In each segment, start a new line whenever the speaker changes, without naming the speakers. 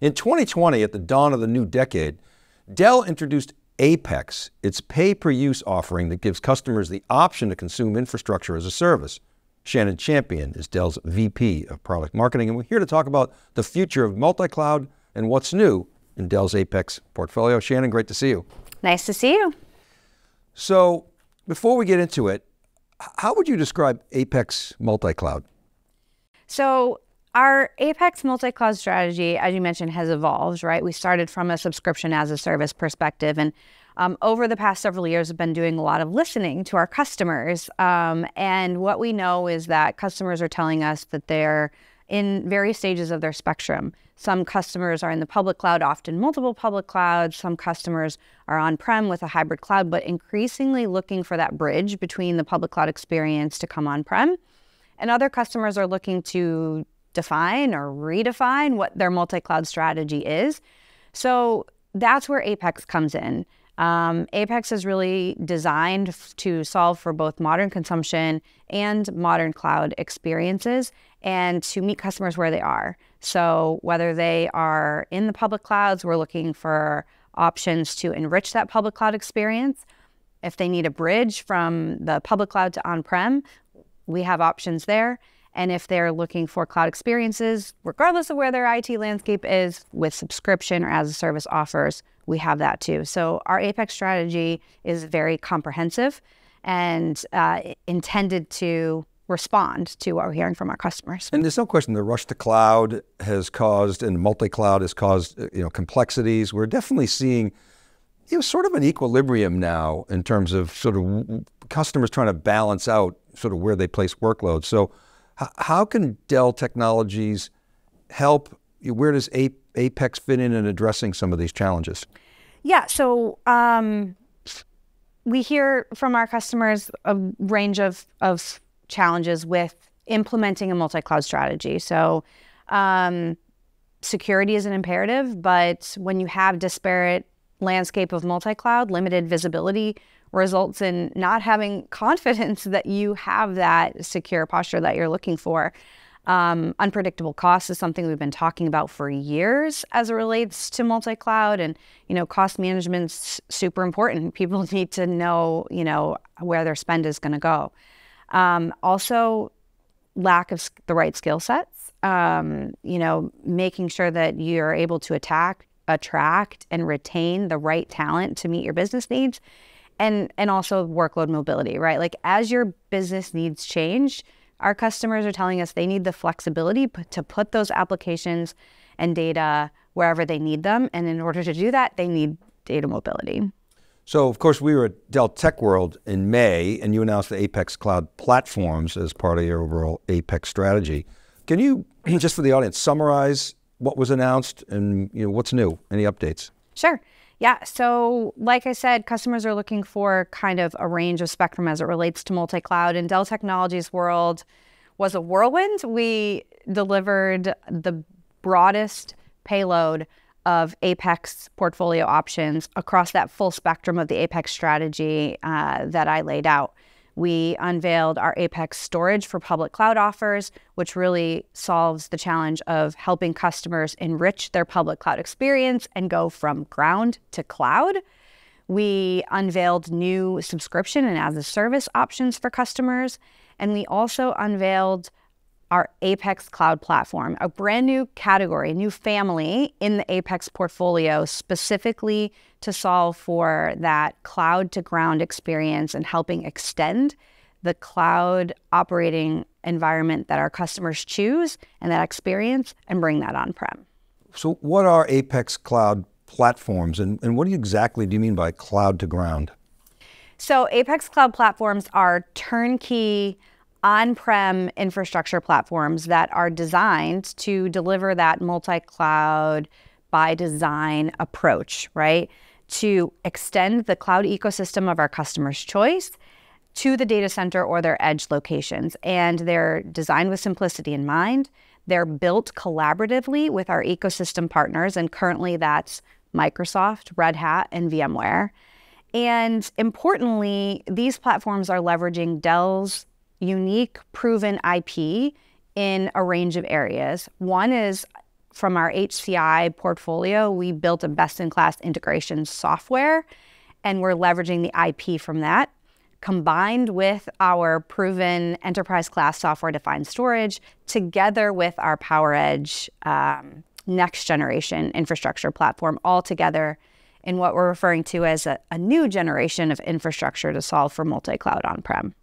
In 2020, at the dawn of the new decade, Dell introduced Apex, its pay-per-use offering that gives customers the option to consume infrastructure as a service. Shannon Champion is Dell's VP of Product Marketing, and we're here to talk about the future of multi-cloud and what's new in Dell's Apex portfolio. Shannon, great to see you.
Nice to see you.
So before we get into it, how would you describe Apex multi-cloud?
So our Apex multi-cloud strategy, as you mentioned, has evolved, right? We started from a subscription as a service perspective and um, over the past several years, have been doing a lot of listening to our customers. Um, and what we know is that customers are telling us that they're in various stages of their spectrum. Some customers are in the public cloud, often multiple public clouds. Some customers are on prem with a hybrid cloud, but increasingly looking for that bridge between the public cloud experience to come on prem. And other customers are looking to define or redefine what their multi cloud strategy is. So that's where Apex comes in. Um, Apex is really designed to solve for both modern consumption and modern cloud experiences and to meet customers where they are. So, whether they are in the public clouds, we're looking for options to enrich that public cloud experience. If they need a bridge from the public cloud to on prem, we have options there. And if they're looking for cloud experiences, regardless of where their IT landscape is, with subscription or as a service offers, we have that too. So our Apex strategy is very comprehensive and uh, intended to respond to what we're hearing from our customers.
And there's no question the rush to cloud has caused and multi-cloud has caused you know complexities. We're definitely seeing you know sort of an equilibrium now in terms of sort of customers trying to balance out sort of where they place workloads. So how can Dell Technologies help? Where does Apex fit in in addressing some of these challenges?
Yeah, so um, we hear from our customers a range of, of challenges with implementing a multi-cloud strategy. So um, security is an imperative, but when you have disparate landscape of multi-cloud, limited visibility results in not having confidence that you have that secure posture that you're looking for. Um, unpredictable costs is something we've been talking about for years as it relates to multi-cloud, and you know, cost management's super important. People need to know, you know, where their spend is going to go. Um, also, lack of the right skill sets. Um, you know, making sure that you're able to attack, attract, and retain the right talent to meet your business needs and and also workload mobility, right? Like as your business needs change, our customers are telling us they need the flexibility to put those applications and data wherever they need them, and in order to do that, they need data mobility.
So, of course, we were at Dell Tech World in May, and you announced the Apex Cloud platforms as part of your overall Apex strategy. Can you, just for the audience, summarize what was announced and you know, what's new? Any updates?
Sure. Yeah. So, like I said, customers are looking for kind of a range of spectrum as it relates to multi cloud. And Dell Technologies World was a whirlwind. We delivered the broadest payload of Apex portfolio options across that full spectrum of the Apex strategy uh, that I laid out we unveiled our Apex storage for public cloud offers, which really solves the challenge of helping customers enrich their public cloud experience and go from ground to cloud. We unveiled new subscription and as a service options for customers. And we also unveiled our Apex Cloud Platform, a brand new category, a new family in the Apex portfolio, specifically to solve for that cloud to ground experience and helping extend the cloud operating environment that our customers choose and that experience and bring that on prem.
So, what are Apex Cloud platforms and, and what exactly do you mean by cloud to ground?
So, Apex Cloud platforms are turnkey on-prem infrastructure platforms that are designed to deliver that multi-cloud by design approach, right? To extend the cloud ecosystem of our customers' choice to the data center or their edge locations. And they're designed with simplicity in mind. They're built collaboratively with our ecosystem partners, and currently that's Microsoft, Red Hat, and VMware. And importantly, these platforms are leveraging Dell's unique proven IP in a range of areas. One is from our HCI portfolio, we built a best in class integration software, and we're leveraging the IP from that combined with our proven enterprise class software defined storage, together with our PowerEdge um, next generation infrastructure platform, all together in what we're referring to as a, a new generation of infrastructure to solve for multi cloud on prem.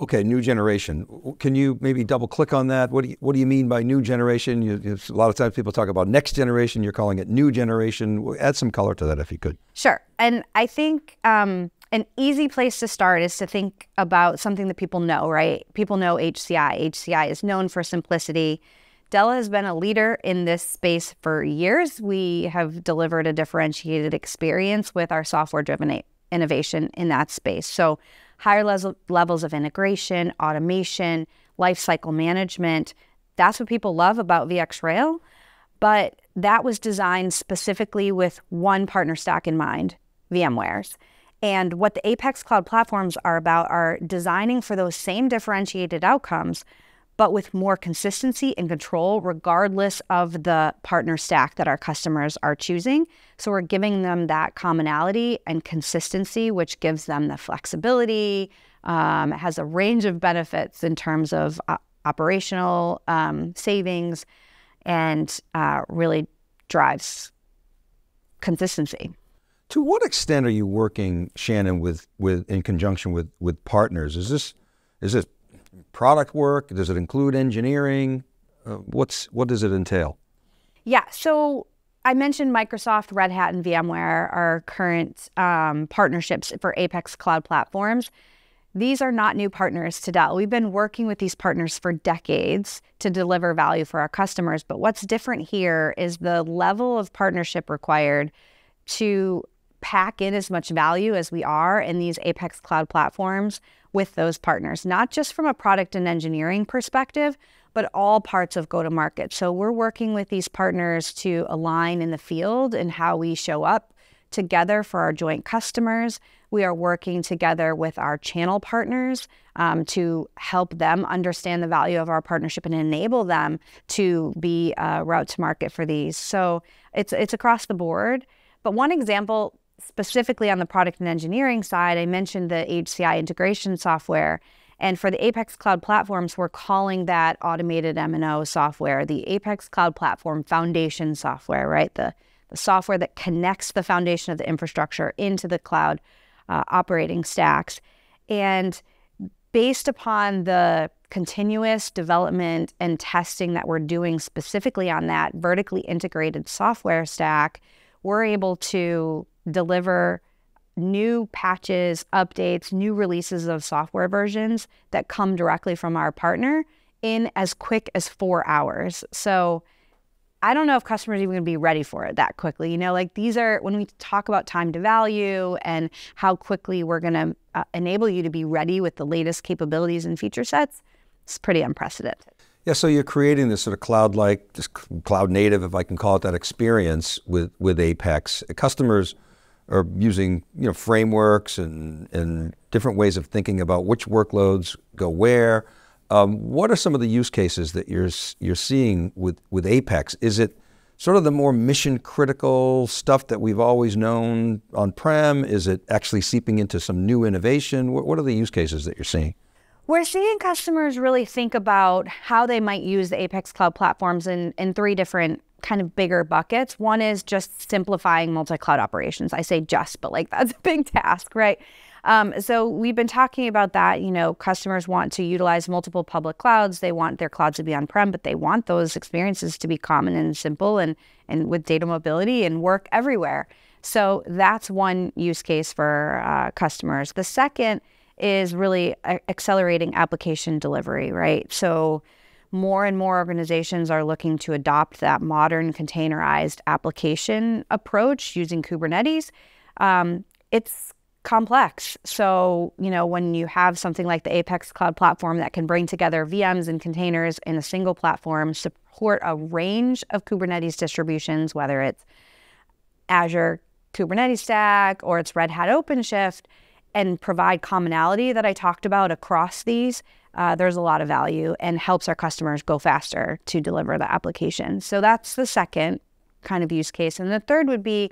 Okay, new generation. Can you maybe double click on that? What do you, what do you mean by new generation? You, you, a lot of times people talk about next generation. You're calling it new generation. Add some color to that if you could.
Sure. And I think um, an easy place to start is to think about something that people know, right? People know HCI. HCI is known for simplicity. Dell has been a leader in this space for years. We have delivered a differentiated experience with our software driven innovation in that space. So, higher le- levels of integration, automation, lifecycle management. That's what people love about VxRail. But that was designed specifically with one partner stack in mind VMware's. And what the Apex Cloud platforms are about are designing for those same differentiated outcomes, but with more consistency and control, regardless of the partner stack that our customers are choosing. So we're giving them that commonality and consistency, which gives them the flexibility, um, has a range of benefits in terms of uh, operational um, savings, and uh, really drives consistency.
To what extent are you working, Shannon, with, with in conjunction with, with partners? Is this is this product work? Does it include engineering? Uh, what's what does it entail?
Yeah, so I mentioned Microsoft, Red Hat, and VMware are current um, partnerships for Apex Cloud platforms. These are not new partners to Dell. We've been working with these partners for decades to deliver value for our customers. But what's different here is the level of partnership required to pack in as much value as we are in these Apex Cloud platforms with those partners, not just from a product and engineering perspective, but all parts of go to market. So we're working with these partners to align in the field and how we show up together for our joint customers. We are working together with our channel partners um, to help them understand the value of our partnership and enable them to be a route to market for these. So it's it's across the board. But one example specifically on the product and engineering side, I mentioned the HCI integration software. And for the Apex Cloud platforms, we're calling that automated M&O software, the Apex Cloud Platform Foundation software, right? The, the software that connects the foundation of the infrastructure into the cloud uh, operating stacks. And based upon the continuous development and testing that we're doing specifically on that vertically integrated software stack, we're able to deliver new patches, updates, new releases of software versions that come directly from our partner in as quick as four hours. So I don't know if customers even going to be ready for it that quickly. You know, like these are when we talk about time to value and how quickly we're going to uh, enable you to be ready with the latest capabilities and feature sets, it's pretty unprecedented.
Yeah, so you're creating this sort of cloud-like, just cloud native, if I can call it that, experience with with Apex. Customers are using you know frameworks and and different ways of thinking about which workloads go where. Um, what are some of the use cases that you're you're seeing with with Apex? Is it sort of the more mission critical stuff that we've always known on prem? Is it actually seeping into some new innovation? What, what are the use cases that you're seeing?
We're seeing customers really think about how they might use the Apex Cloud platforms in, in three different kind of bigger buckets. One is just simplifying multi cloud operations. I say just, but like that's a big task, right? Um, so we've been talking about that. You know, customers want to utilize multiple public clouds. They want their clouds to be on prem, but they want those experiences to be common and simple and, and with data mobility and work everywhere. So that's one use case for uh, customers. The second is really accelerating application delivery, right? So more and more organizations are looking to adopt that modern containerized application approach using Kubernetes. Um, it's complex. So, you know, when you have something like the Apex Cloud Platform that can bring together VMs and containers in a single platform, support a range of Kubernetes distributions, whether it's Azure Kubernetes Stack or it's Red Hat OpenShift, and provide commonality that I talked about across these, uh, there's a lot of value and helps our customers go faster to deliver the application. So that's the second kind of use case. And the third would be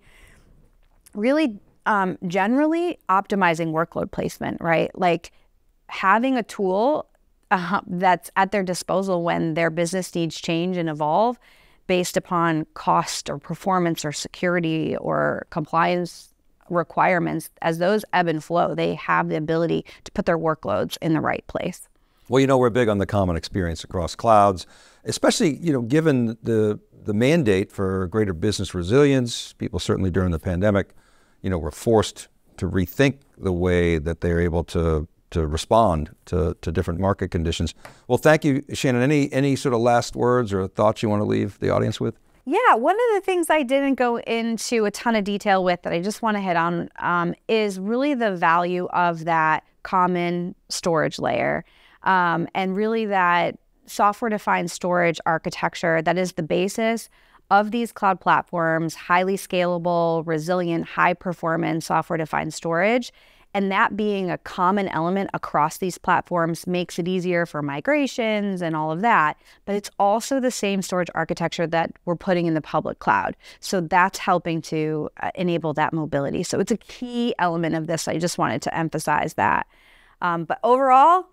really um, generally optimizing workload placement, right? Like having a tool uh, that's at their disposal when their business needs change and evolve based upon cost or performance or security or compliance requirements as those ebb and flow they have the ability to put their workloads in the right place
well you know we're big on the common experience across clouds especially you know given the the mandate for greater business resilience people certainly during the pandemic you know were forced to rethink the way that they're able to to respond to, to different market conditions. Well, thank you, Shannon. Any any sort of last words or thoughts you want to leave the audience with?
Yeah, one of the things I didn't go into a ton of detail with that I just want to hit on um, is really the value of that common storage layer um, and really that software defined storage architecture that is the basis of these cloud platforms, highly scalable, resilient, high performance software defined storage. And that being a common element across these platforms makes it easier for migrations and all of that. But it's also the same storage architecture that we're putting in the public cloud. So that's helping to uh, enable that mobility. So it's a key element of this. I just wanted to emphasize that. Um, but overall,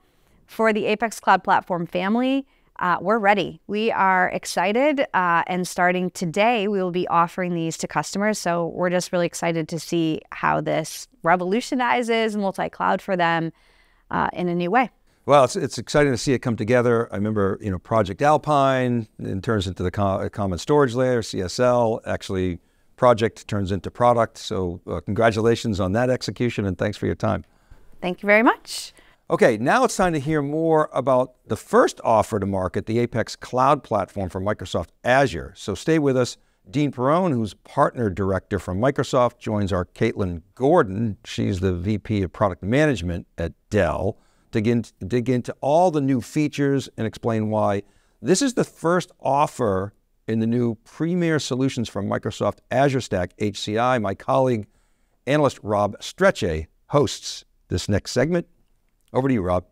for the Apex Cloud Platform family, uh, we're ready. We are excited uh, and starting today, we will be offering these to customers. So we're just really excited to see how this revolutionizes multi cloud for them uh, in a new way.
Well, it's, it's exciting to see it come together. I remember, you know, Project Alpine it turns into the co common storage layer, CSL, actually project turns into product. So uh, congratulations on that execution and thanks for your time.
Thank you very much.
Okay, now it's time to hear more about the first offer to market, the Apex Cloud Platform for Microsoft Azure. So stay with us. Dean Paron, who's partner director from Microsoft, joins our Caitlin Gordon. She's the VP of Product Management at Dell dig, in, dig into all the new features and explain why this is the first offer in the new Premier Solutions from Microsoft Azure Stack HCI. My colleague, analyst Rob Strechay, hosts this next segment. Over to you, Rob.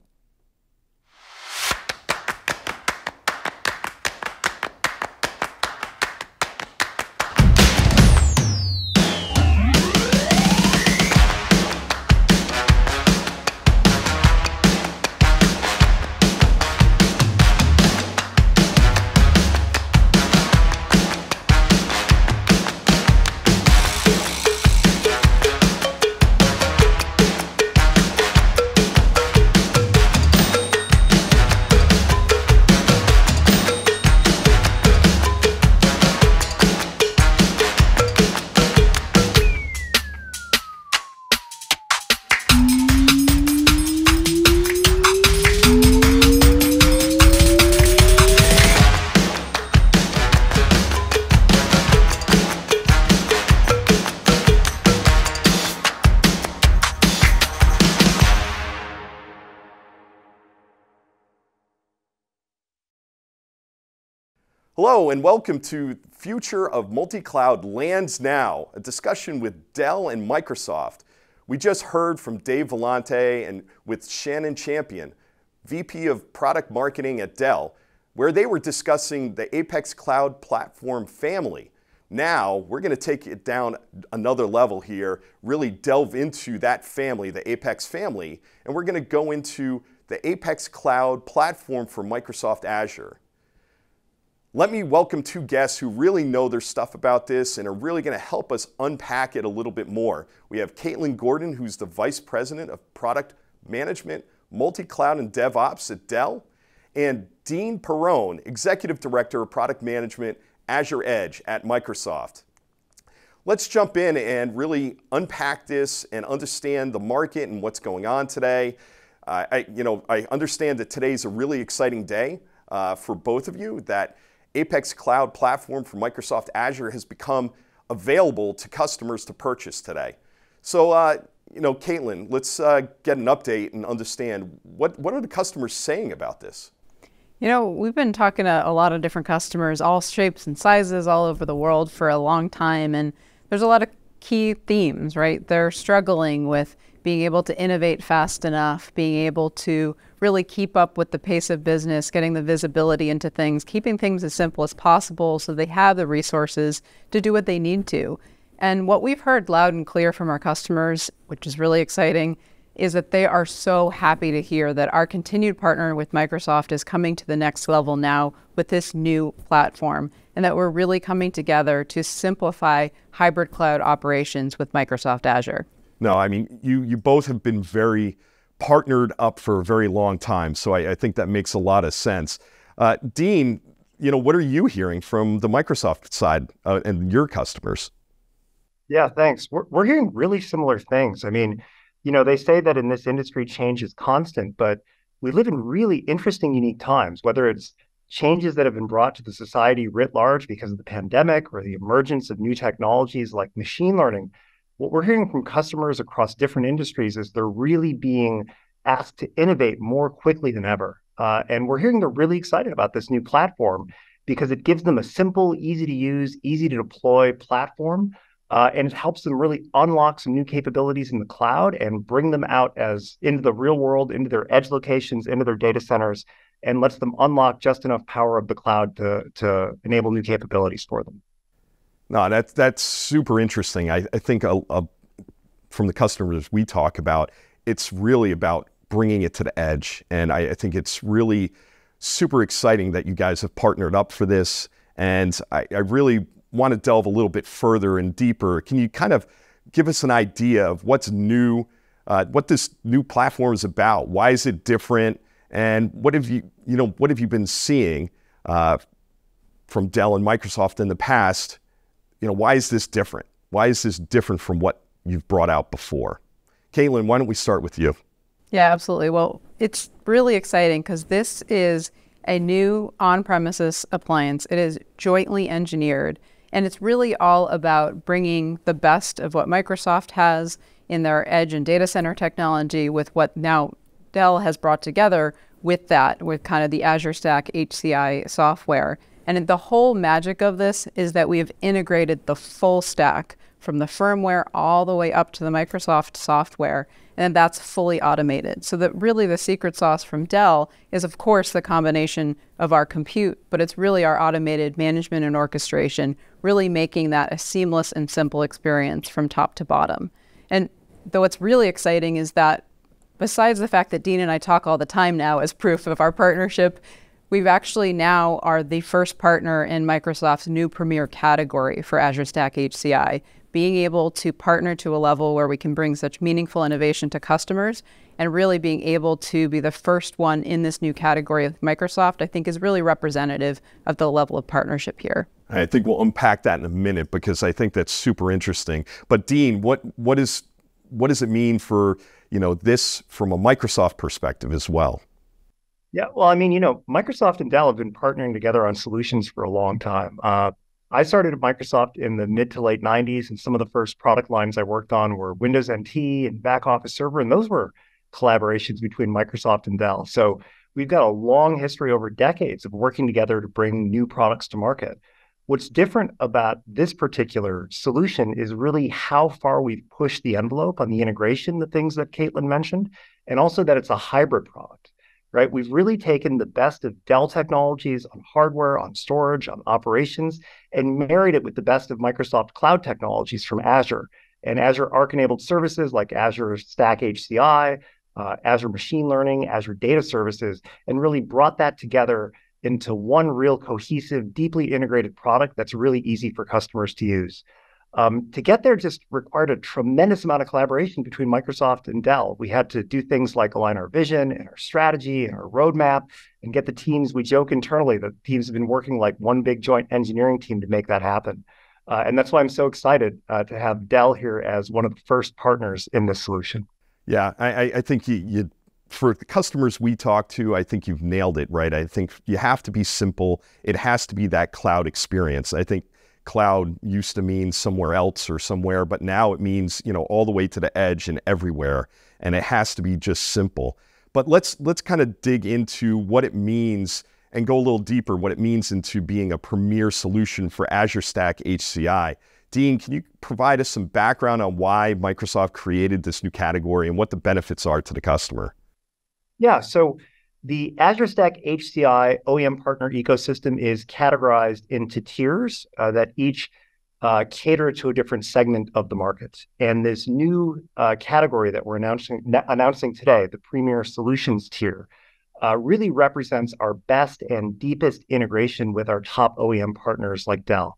Hello and welcome to Future of Multi-Cloud Lands Now, a discussion with Dell and Microsoft. We just heard from Dave Vellante and with Shannon Champion, VP of Product Marketing at Dell, where they were discussing the Apex Cloud Platform family. Now, we're going to take it down another level here, really delve into that family, the Apex family, and we're going to go into the Apex Cloud Platform for Microsoft Azure. Let me welcome two guests who really know their stuff about this and are really going to help us unpack it a little bit more. We have Caitlin Gordon, who's the Vice President of Product Management, Multi-Cloud and DevOps at Dell, and Dean Paron, Executive Director of Product Management, Azure Edge at Microsoft. Let's jump in and really unpack this and understand the market and what's going on today. Uh, I, you know, I understand that today's a really exciting day uh, for both of you, that Apex Cloud Platform for Microsoft Azure has become available to customers to purchase today. So, uh, you know, Caitlin, let's uh, get an update and understand what, what are the customers saying about this?
You know, we've been talking to a lot of different customers, all shapes and sizes, all over the world for a long time. And there's a lot of key themes, right? They're struggling with being able to innovate fast enough, being able to really keep up with the pace of business, getting the visibility into things, keeping things as simple as possible so they have the resources to do what they need to. And what we've heard loud and clear from our customers, which is really exciting, is that they are so happy to hear that our continued partner with Microsoft is coming to the next level now with this new platform, and that we're really coming together to simplify hybrid cloud operations with Microsoft Azure.
No, I mean, you, you both have been very partnered up for a very long time, so I, I think that makes a lot of sense. Uh, Dean, you know, what are you hearing from the Microsoft side uh, and your customers?
Yeah, thanks. We're, we're hearing really similar things. I mean, you know, they say that in this industry, change is constant, but we live in really interesting, unique times, whether it's changes that have been brought to the society writ large because of the pandemic or the emergence of new technologies like machine learning. What we're hearing from customers across different industries is they're really being asked to innovate more quickly than ever. Uh, and we're hearing they're really excited about this new platform because it gives them a simple, easy to use, easy to deploy platform uh, and it helps them really unlock some new capabilities in the cloud and bring them out as into the real world, into their edge locations, into their data centers, and lets them unlock just enough power of the cloud to, to enable new capabilities for them.
No, that's that's super interesting. I, I think a, a, from the customers we talk about, it's really about bringing it to the edge, and I, I think it's really super exciting that you guys have partnered up for this. And I, I really want to delve a little bit further and deeper, can you kind of give us an idea of what's new, uh, what this new platform is about? Why is it different? And what have you, you know, what have you been seeing uh, from Dell and Microsoft in the past? You know, why is this different? Why is this different from what you've brought out before? Caitlin, why don't we start with you?
Yeah, absolutely. Well, it's really exciting because this is a new on premises appliance. It is jointly engineered and it's really all about bringing the best of what Microsoft has in their edge and data center technology with what now Dell has brought together with that, with kind of the Azure Stack HCI software. And the whole magic of this is that we have integrated the full stack from the firmware all the way up to the Microsoft software and that's fully automated. So that really the secret sauce from Dell is of course the combination of our compute, but it's really our automated management and orchestration, really making that a seamless and simple experience from top to bottom. And though what's really exciting is that besides the fact that Dean and I talk all the time now as proof of our partnership, we've actually now are the first partner in Microsoft's new premier category for Azure Stack HCI, being able to partner to a level where we can bring such meaningful innovation to customers and really being able to be the first one in this new category with Microsoft, I think is really representative of the level of partnership here.
I think we'll unpack that in a minute because I think that's super interesting. But Dean, what what is what does it mean for you know this from a Microsoft perspective as well?
Yeah, well, I mean, you know, Microsoft and Dell have been partnering together on solutions for a long time. Uh, I started at Microsoft in the mid to late 90s, and some of the first product lines I worked on were Windows NT and Back Office Server, and those were collaborations between Microsoft and Dell. So we've got a long history over decades of working together to bring new products to market. What's different about this particular solution is really how far we've pushed the envelope on the integration, the things that Caitlin mentioned, and also that it's a hybrid product right? We've really taken the best of Dell technologies on hardware, on storage, on operations, and married it with the best of Microsoft cloud technologies from Azure and Azure Arc enabled services like Azure Stack HCI, uh, Azure Machine Learning, Azure Data Services, and really brought that together into one real cohesive, deeply integrated product that's really easy for customers to use. Um, to get there just required a tremendous amount of collaboration between Microsoft and Dell. We had to do things like align our vision and our strategy and our roadmap and get the teams. We joke internally that teams have been working like one big joint engineering team to make that happen. Uh, and that's why I'm so excited uh, to have Dell here as one of the first partners in this solution.
Yeah, I, I think you, you, for the customers we talk to, I think you've nailed it, right? I think you have to be simple. It has to be that cloud experience. I think cloud used to mean somewhere else or somewhere, but now it means, you know, all the way to the edge and everywhere. And it has to be just simple. But let's let's kind of dig into what it means and go a little deeper what it means into being a premier solution for Azure Stack HCI. Dean, can you provide us some background on why Microsoft created this new category and what the benefits are to the customer?
Yeah, so The Azure Stack HCI OEM partner ecosystem is categorized into tiers uh, that each uh, cater to a different segment of the market. And this new uh, category that we're announcing announcing today, the Premier Solutions tier, uh, really represents our best and deepest integration with our top OEM partners like Dell.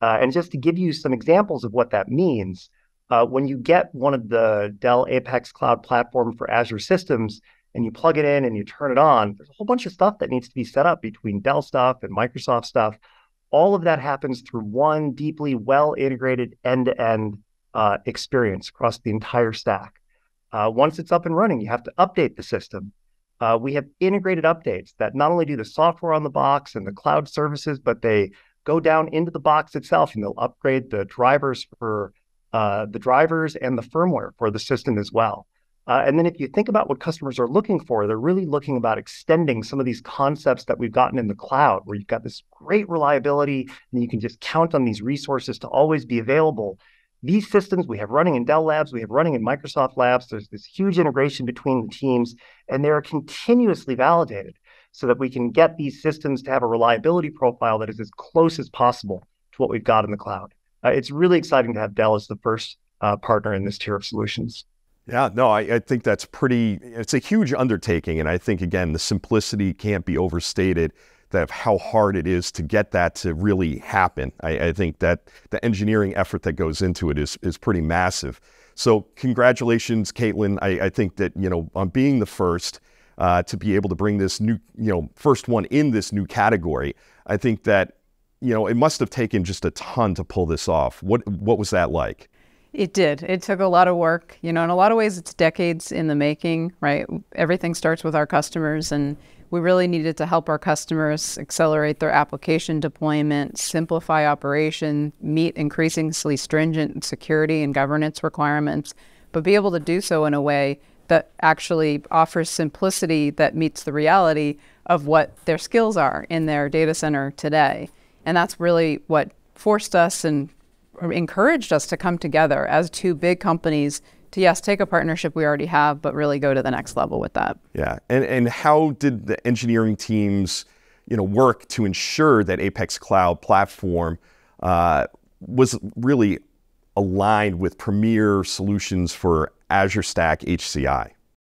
Uh, and just to give you some examples of what that means, uh, when you get one of the Dell Apex Cloud Platform for Azure systems, and you plug it in and you turn it on, there's a whole bunch of stuff that needs to be set up between Dell stuff and Microsoft stuff. All of that happens through one deeply well integrated end to end experience across the entire stack. Uh, once it's up and running, you have to update the system. Uh, we have integrated updates that not only do the software on the box and the cloud services, but they go down into the box itself and they'll upgrade the drivers for uh, the drivers and the firmware for the system as well. Uh, and then if you think about what customers are looking for, they're really looking about extending some of these concepts that we've gotten in the cloud, where you've got this great reliability and you can just count on these resources to always be available. These systems we have running in Dell Labs, we have running in Microsoft Labs. There's this huge integration between the teams, and they are continuously validated so that we can get these systems to have a reliability profile that is as close as possible to what we've got in the cloud. Uh, it's really exciting to have Dell as the first uh, partner in this tier of solutions.
Yeah, no, I, I, think that's pretty, it's a huge undertaking. And I think, again, the simplicity can't be overstated of how hard it is to get that to really happen. I, I think that the engineering effort that goes into it is, is pretty massive. So congratulations, Caitlin. I, I think that, you know, on being the first uh, to be able to bring this new, you know, first one in this new category, I think that, you know, it must have taken just a ton to pull this off. What, what was that like?
It did. It took a lot of work. You know, in a lot of ways, it's decades in the making, right? Everything starts with our customers, and we really needed to help our customers accelerate their application deployment, simplify operation, meet increasingly stringent security and governance requirements, but be able to do so in a way that actually offers simplicity that meets the reality of what their skills are in their data center today. And that's really what forced us and encouraged us to come together as two big companies to yes take a partnership we already have but really go to the next level with that.
Yeah. And and how did the engineering teams you know work to ensure that apex cloud platform uh, was really aligned with premier solutions for azure stack hci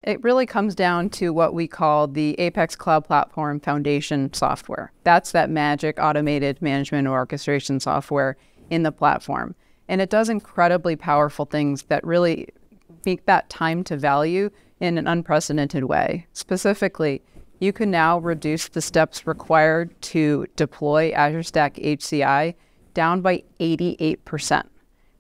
it really comes down to what we call the Apex Cloud Platform Foundation software. That's that magic automated management or orchestration software in the platform. And it does incredibly powerful things that really make that time to value in an unprecedented way. Specifically, you can now reduce the steps required to deploy Azure Stack HCI down by 88%,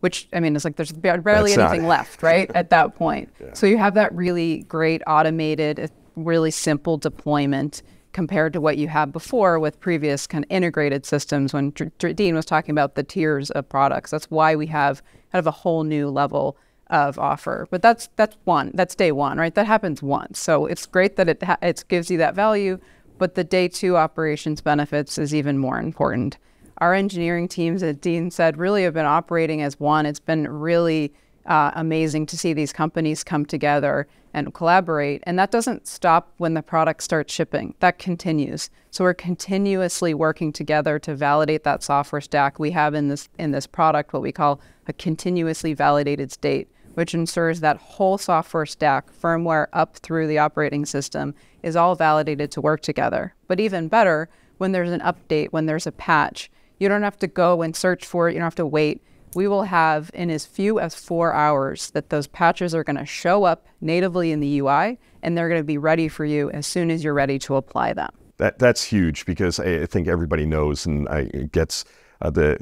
which I mean, it's like there's barely That's anything left, right? at that point. Yeah. So you have that really great automated, really simple deployment compared to what you had before with previous kind of integrated systems when Dean was talking about the tiers of products. That's why we have kind of a whole new level of offer. But that's that's one. That's day one, right? That happens once. So it's great that it it gives you that value, but the day two operations benefits is even more important. Our engineering teams, as Dean said, really have been operating as one. It's been really uh, amazing to see these companies come together and collaborate. And that doesn't stop when the product starts shipping, that continues. So we're continuously working together to validate that software stack. We have in this, in this product what we call a continuously validated state, which ensures that whole software stack, firmware up through the operating system, is all validated to work together. But even better, when there's an update, when there's a patch, you don't have to go and search for it, you don't have to wait we will have in as few as four hours that those patches are going to show up natively in the UI and they're going to be ready for you as soon as you're ready to apply them.
That, that's huge because I think everybody knows and I, gets uh, the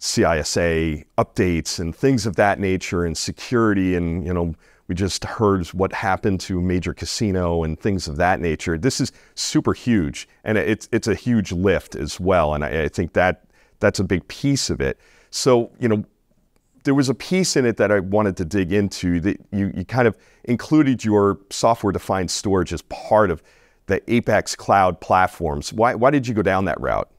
CISA updates and things of that nature and security and, you know, we just heard what happened to major casino and things of that nature. This is super huge, and it's it's a huge lift as well. And I, I think that that's a big piece of it. So you know, there was a piece in it that I wanted to dig into that you, you kind of included your software defined storage as part of the Apex Cloud platforms. Why, why did you go down that route?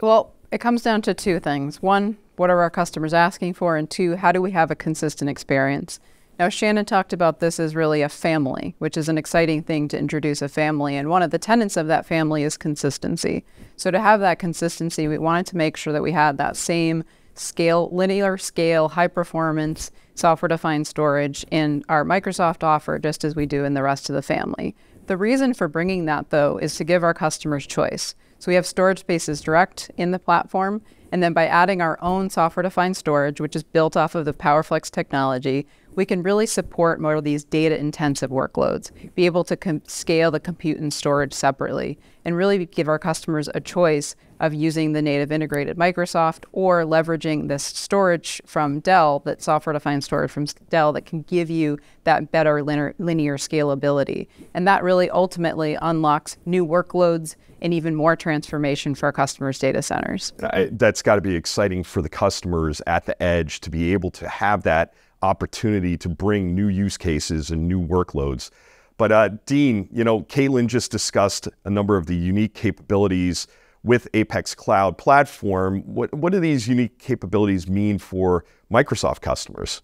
Well, it comes down to two things. One, what are our customers asking for? And two, how do we have a consistent experience? Now, Shannon talked about this as really a family, which is an exciting thing to introduce a family. And one of the tenets of that family is consistency. So, to have that consistency, we wanted to make sure that we had that same scale, linear scale, high performance software defined storage in our Microsoft offer, just as we do in the rest of the family. The reason for bringing that, though, is to give our customers choice. So, we have storage spaces direct in the platform. And then by adding our own software defined storage, which is built off of the PowerFlex technology, we can really support more of these data intensive workloads, be able to scale the compute and storage separately, and really give our customers a choice of using the native integrated Microsoft or leveraging this storage from Dell, that software defined storage from Dell that can give you that better linear, linear scalability. And that really ultimately unlocks new workloads and even more transformation for our customers' data centers.
I, that's got to be exciting for the customers at the edge to be able to have that opportunity to bring new use cases and new workloads. But uh, Dean, you know, Caitlin just discussed a number of the unique capabilities with Apex Cloud Platform. What, what do these unique capabilities mean for Microsoft customers?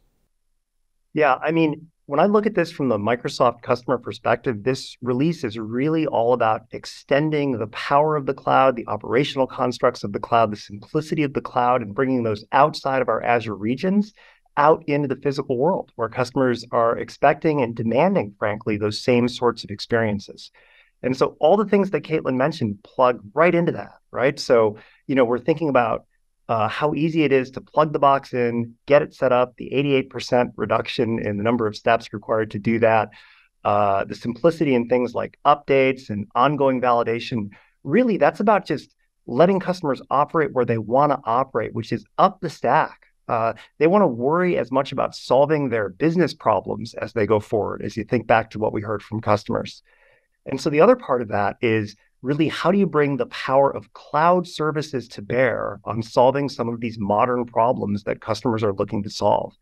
Yeah, I mean, when I look at this from the Microsoft customer perspective, this release is really all about extending the power of the cloud, the operational constructs of the cloud, the simplicity of the cloud, and bringing those outside of our Azure regions out into the physical world where customers are expecting and demanding, frankly, those same sorts of experiences. And so all the things that Caitlin mentioned plug right into that, right? So, you know, we're thinking about uh, how easy it is to plug the box in, get it set up, the 88% reduction in the number of steps required to do that, uh, the simplicity in things like updates and ongoing validation. Really, that's about just letting customers operate where they want to operate, which is up the stack. Uh, they want to worry as much about solving their business problems as they go forward, as you think back to what we heard from customers. And so the other part of that is really how do you bring the power of cloud services to bear on solving some of these modern problems that customers are looking to solve?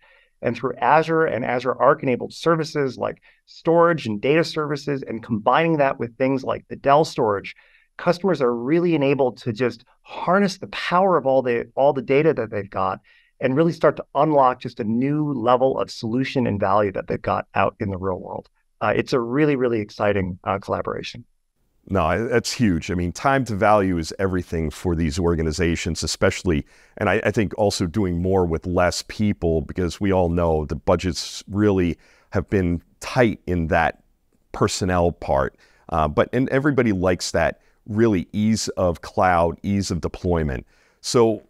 And through Azure and Azure Arc enabled services like storage and data services, and combining that with things like the Dell storage, customers are really enabled to just harness the power of all the all the data that they've got and really start to unlock just a new level of solution and value that they've got out in the real world. Uh, it's a really, really exciting uh, collaboration.
No, that's huge. I mean, time to value is everything for these organizations, especially, and I, I, think also doing more with less people because we all know the budgets really have been tight in that personnel part. Uh, but and everybody likes that really ease of cloud, ease of deployment. So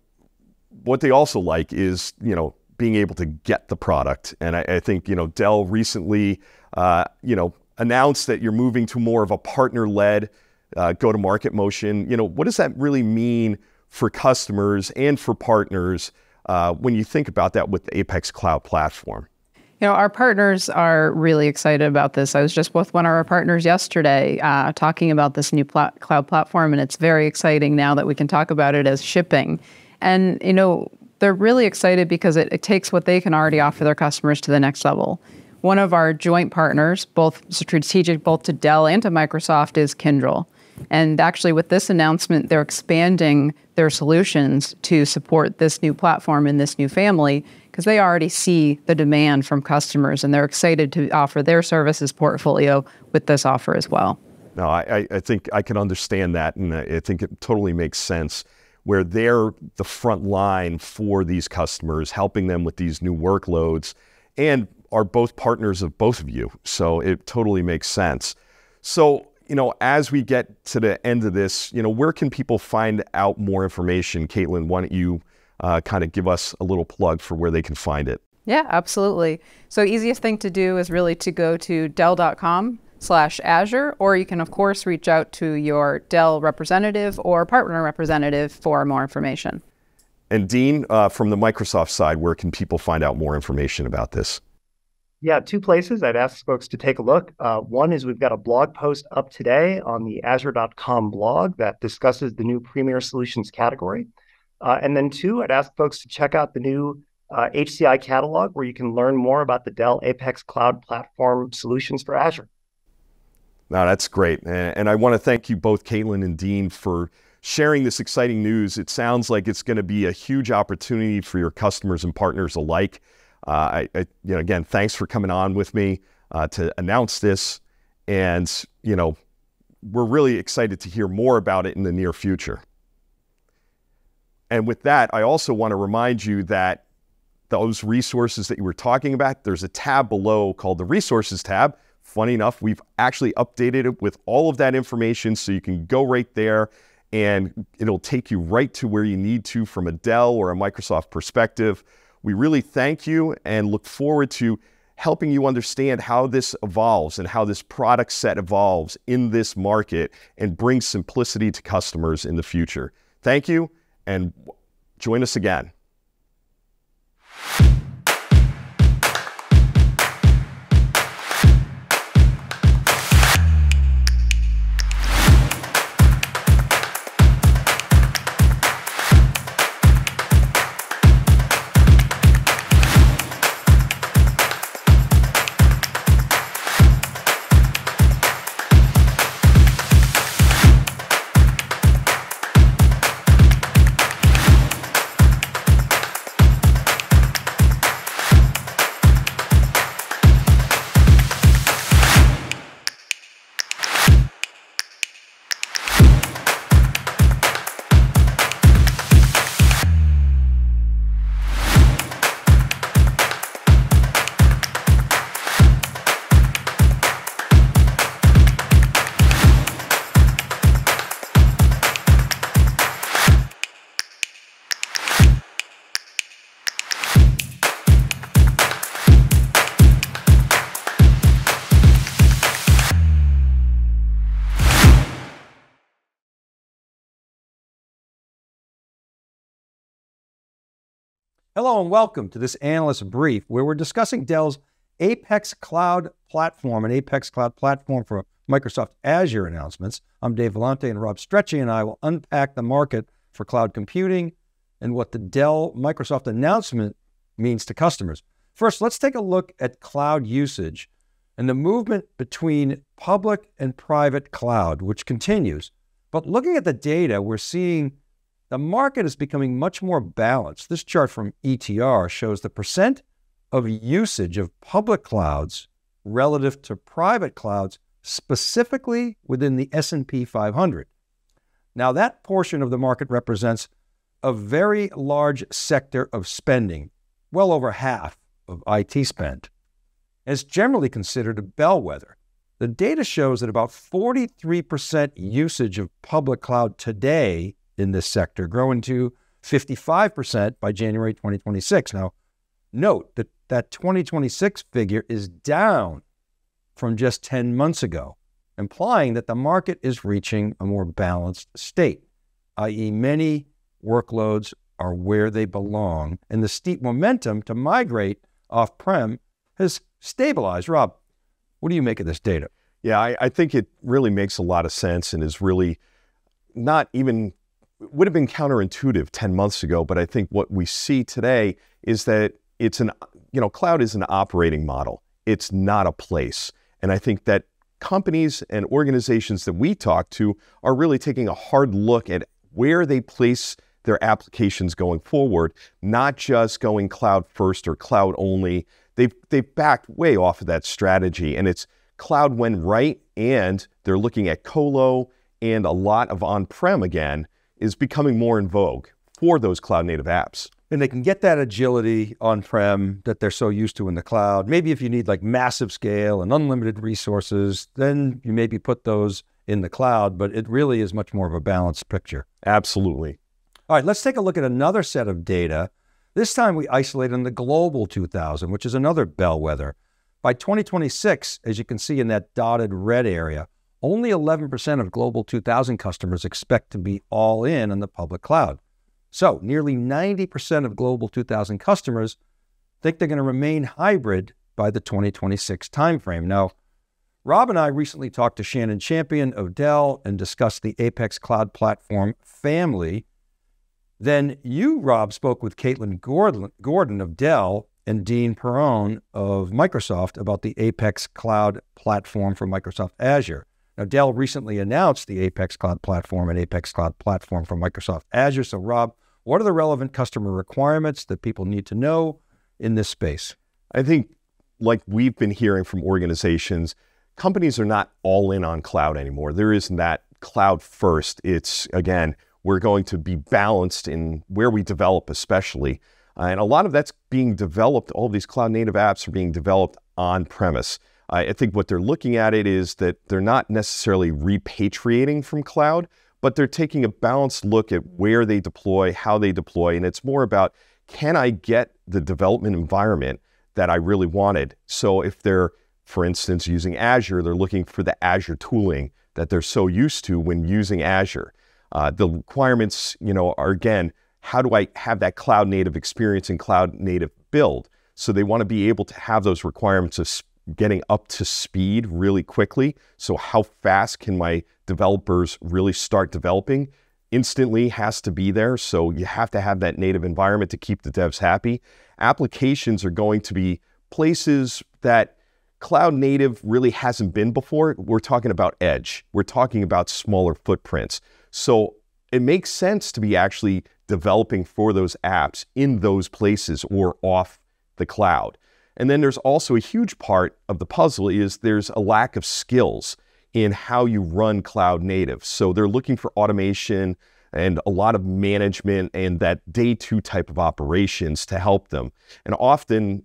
what they also like is, you know, being able to get the product. And I, I think, you know, Dell recently, uh, you know, announced that you're moving to more of a partner-led uh, go-to-market motion. You know, what does that really mean for customers and for partners uh, when you think about that with the Apex Cloud platform?
You know, our partners are really excited about this. I was just with one of our partners yesterday uh, talking about this new pl- cloud platform, and it's very exciting now that we can talk about it as shipping. And, you know, they're really excited because it, it takes what they can already offer their customers to the next level. One of our joint partners, both strategic, both to Dell and to Microsoft, is Kyndryl. And actually, with this announcement, they're expanding their solutions to support this new platform and this new family because they already see the demand from customers and they're excited to offer their services portfolio with this offer as well.
No, I, I think I can understand that, and I think it totally makes sense where they're the front line for these customers, helping them with these new workloads, and are both partners of both of you. So it totally makes sense. So, you know, as we get to the end of this, you know, where can people find out more information? Caitlin, why don't you uh, kind of give us a little plug for where they can find it?
Yeah, absolutely. So easiest thing to do is really to go to Dell.com slash Azure, or you can, of course, reach out to your Dell representative or partner representative for more information.
And Dean, uh, from the Microsoft side, where can people find out more information about this?
Yeah, two places I'd ask folks to take a look. Uh, one is we've got a blog post up today on the Azure.com blog that discusses the new Premier Solutions category. Uh, and then two, I'd ask folks to check out the new uh, HCI catalog where you can learn more about the Dell Apex Cloud Platform solutions for Azure.
No, that's great. And I want to thank you both, Caitlin and Dean, for sharing this exciting news. It sounds like it's going to be a huge opportunity for your customers and partners alike. Uh, I, I, you know, again, thanks for coming on with me uh, to announce this, and you know, we're really excited to hear more about it in the near future. And with that, I also want to remind you that those resources that you were talking about, there's a tab below called the Resources tab. Funny enough, we've actually updated it with all of that information so you can go right there and it'll take you right to where you need to from a Dell or a Microsoft perspective. We really thank you and look forward to helping you understand how this evolves and how this product set evolves in this market and brings simplicity to customers in the future. Thank you and join us again.
Hello and welcome to this analyst brief where we're discussing Dell's Apex Cloud Platform and Apex Cloud Platform for Microsoft Azure announcements. I'm Dave Vellante and Rob Strechay and I will unpack the market for cloud computing and what the Dell Microsoft announcement means to customers. First, let's take a look at cloud usage and the movement between public and private cloud, which continues. But looking at the data, we're seeing the market is becoming much more balanced. This chart from ETR shows the percent of usage of public clouds relative to private clouds, specifically within the S&P 500. Now, that portion of the market represents a very large sector of spending, well over half of IT spend. It's generally considered a bellwether. The data shows that about 43% usage of public cloud today in this sector, growing to 55% by January 2026. Now, note that that 2026 figure is down from just 10 months ago, implying that the market is reaching a more balanced state, i.e., many workloads are where they belong, and the steep momentum to migrate off prem has stabilized. Rob, what do you make of this data?
Yeah, I, I think it really makes a lot of sense and is really not even would have been counterintuitive 10 months ago, but I think what we see today is that it's an, you know, cloud is an operating model. It's not a place. And I think that companies and organizations that we talk to are really taking a hard look at where they place their applications going forward, not just going cloud first or cloud only. They've, they've backed way off of that strategy and it's cloud when right. And they're looking at colo and a lot of on-prem again is becoming more in vogue for those cloud native apps.
And they can get that agility on prem that they're so used to in the cloud. Maybe if you need like massive scale and unlimited resources, then you maybe put those in the cloud, but it really is much more of a balanced picture.
Absolutely.
All right, let's take a look at another set of data. This time we isolate on the Global 2000, which is another bellwether. By 2026, as you can see in that dotted red area, only 11% of Global 2000 customers expect to be all in on the public cloud. So, nearly 90% of Global 2000 customers think they're going to remain hybrid by the 2026 timeframe. Now, Rob and I recently talked to Shannon Champion of Dell and discussed the Apex Cloud Platform family. Then you, Rob, spoke with Caitlin Gordon of Dell and Dean Paron of Microsoft about the Apex Cloud Platform for Microsoft Azure. Now, Dell recently announced the Apex Cloud Platform and Apex Cloud Platform for Microsoft Azure. So, Rob, what are the relevant customer requirements that people need to know in this space?
I think, like we've been hearing from organizations, companies are not all in on cloud anymore. There isn't that cloud first. It's, again, we're going to be balanced in where we develop, especially. Uh, and a lot of that's being developed, all these cloud native apps are being developed on premise. I think what they're looking at it is that they're not necessarily repatriating from cloud, but they're taking a balanced look at where they deploy, how they deploy, and it's more about can I get the development environment that I really wanted? So if they're, for instance, using Azure, they're looking for the Azure tooling that they're so used to when using Azure. Uh, the requirements, you know, are again, how do I have that cloud native experience and cloud native build? So they want to be able to have those requirements of getting up to speed really quickly. So how fast can my developers really start developing? Instantly has to be there. So you have to have that native environment to keep the devs happy. Applications are going to be places that cloud native really hasn't been before. We're talking about edge. We're talking about smaller footprints. So it makes sense to be actually developing for those apps in those places or off the cloud. And then there's also a huge part of the puzzle is there's a lack of skills in how you run cloud native. So they're looking for automation and a lot of management and that day two type of operations to help them. And often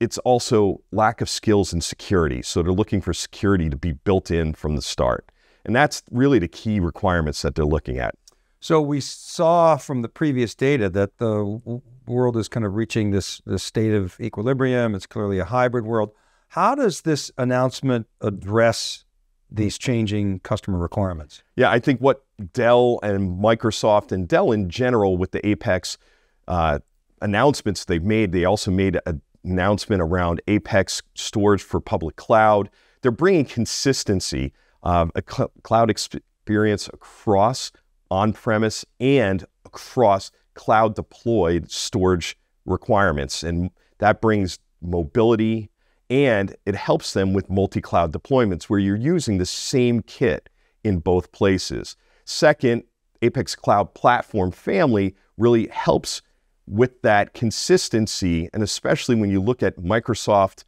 it's also lack of skills in security. So they're looking for security to be built in from the start. And that's really the key requirements that they're looking at.
So we saw from the previous data that the world is kind of reaching this, this state of equilibrium. It's clearly a hybrid world. How does this announcement address these changing customer requirements?
Yeah, I think what Dell and Microsoft and Dell in general with the Apex uh, announcements they've made, they also made an announcement around Apex storage for public cloud. They're bringing consistency, uh, a cl- cloud experience across on premise and across cloud deployed storage requirements. And that brings mobility and it helps them with multi cloud deployments where you're using the same kit in both places. Second, Apex Cloud Platform family really helps with that consistency. And especially when you look at Microsoft,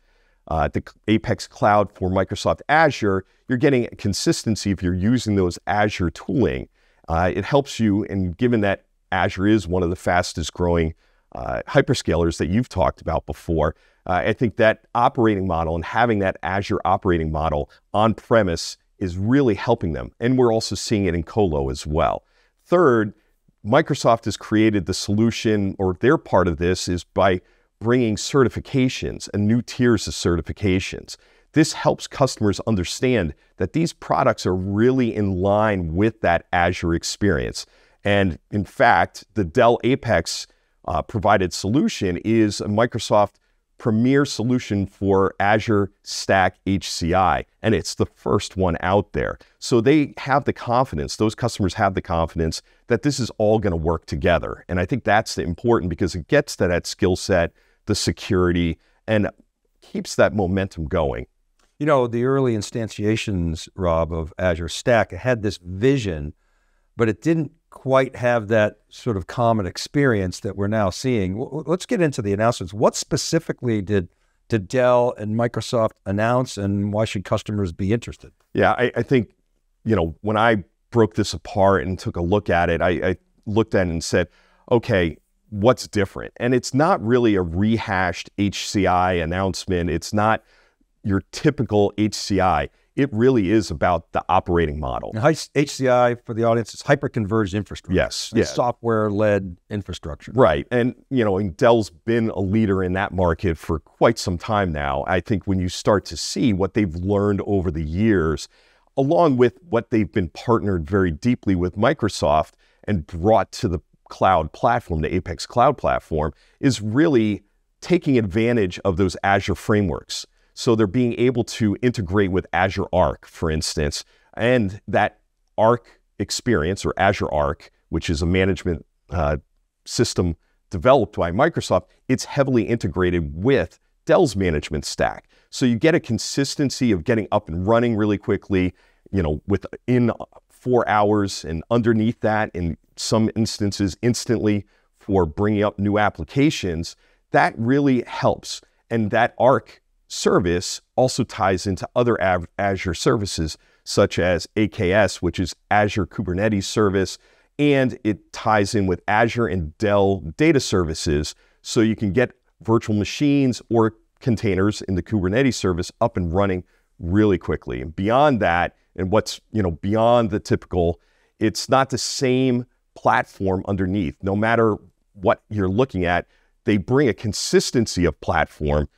uh, the Apex Cloud for Microsoft Azure, you're getting consistency if you're using those Azure tooling. Uh, it helps you, and given that Azure is one of the fastest growing uh, hyperscalers that you've talked about before, uh, I think that operating model and having that Azure operating model on premise is really helping them. And we're also seeing it in Colo as well. Third, Microsoft has created the solution, or their part of this is by bringing certifications and new tiers of certifications. This helps customers understand that these products are really in line with that Azure experience. And in fact, the Dell Apex uh, provided solution is a Microsoft premier solution for Azure Stack HCI, and it's the first one out there. So they have the confidence, those customers have the confidence that this is all going to work together. And I think that's important because it gets to that skill set, the security, and keeps that momentum going.
You know, the early instantiations, Rob, of Azure Stack had this vision, but it didn't quite have that sort of common experience that we're now seeing. Let's get into the announcements. What specifically did did Dell and Microsoft announce, and why should customers be interested?
Yeah, I, I think you know when I broke this apart and took a look at it, I, I looked at it and said, okay, what's different? And it's not really a rehashed HCI announcement. It's not your typical HCI. It really is about the operating model.
Now, HCI for the audience is hyperconverged infrastructure.
Yes,
yeah. software-led infrastructure.
Right, and you know, and Dell's been a leader in that market for quite some time now. I think when you start to see what they've learned over the years, along with what they've been partnered very deeply with Microsoft and brought to the cloud platform, the Apex Cloud platform, is really taking advantage of those Azure frameworks. So they're being able to integrate with Azure Arc, for instance, and that Arc experience or Azure Arc, which is a management uh, system developed by Microsoft, it's heavily integrated with Dell's management stack. So you get a consistency of getting up and running really quickly, you know, within four hours and underneath that, in some instances, instantly for bringing up new applications. That really helps. and that Arc service also ties into other Azure services such as AKS, which is Azure Kubernetes Service, and it ties in with Azure and Dell data services so you can get virtual machines or containers in the Kubernetes service up and running really quickly. And beyond that, and what's, you know, beyond the typical, it's not the same platform underneath. No matter what you're looking at, they bring a consistency of platform,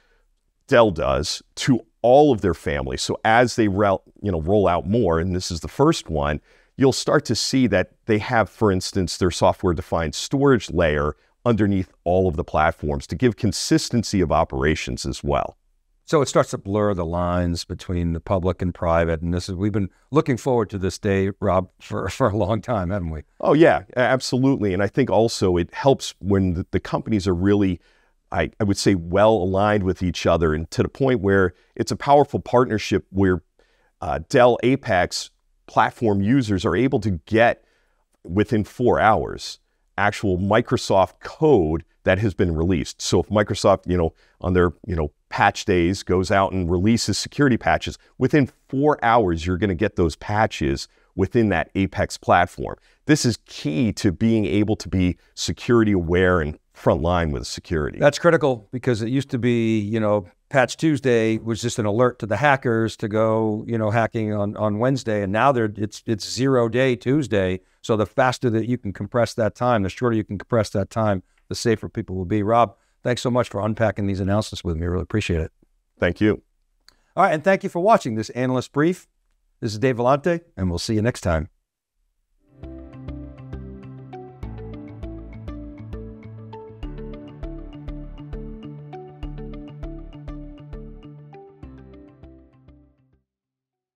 Dell does, to all of their family. So as they roll, you know, roll out more, and this is the first one, you'll start to see that they have, for instance, their software-defined storage layer underneath all of the platforms to give consistency of operations as well.
So it starts to blur the lines between the public and private, and this is we've been looking forward to this day, Rob, for, for a long time, haven't we?
Oh yeah, absolutely. And I think also it helps when the, the companies are really, I, I would say, well aligned with each other, and to the point where it's a powerful partnership where uh, Dell Apex platform users are able to get within four hours actual Microsoft code that has been released. So if Microsoft, you know, on their, you know, patch days goes out and releases security patches, within four hours, you're going to get those patches within that Apex platform. This is key to being able to be security aware and frontline with security.
That's critical because it used to be, you know, Patch Tuesday was just an alert to the hackers to go, you know, hacking on, on Wednesday, and now they're it's it's zero day Tuesday. So the faster that you can compress that time, the shorter you can compress that time, the safer people will be. Rob, thanks so much for unpacking these announcements with me. I really appreciate it.
Thank you.
All right, and thank you for watching this analyst brief. This is Dave Vellante, and we'll see you next time.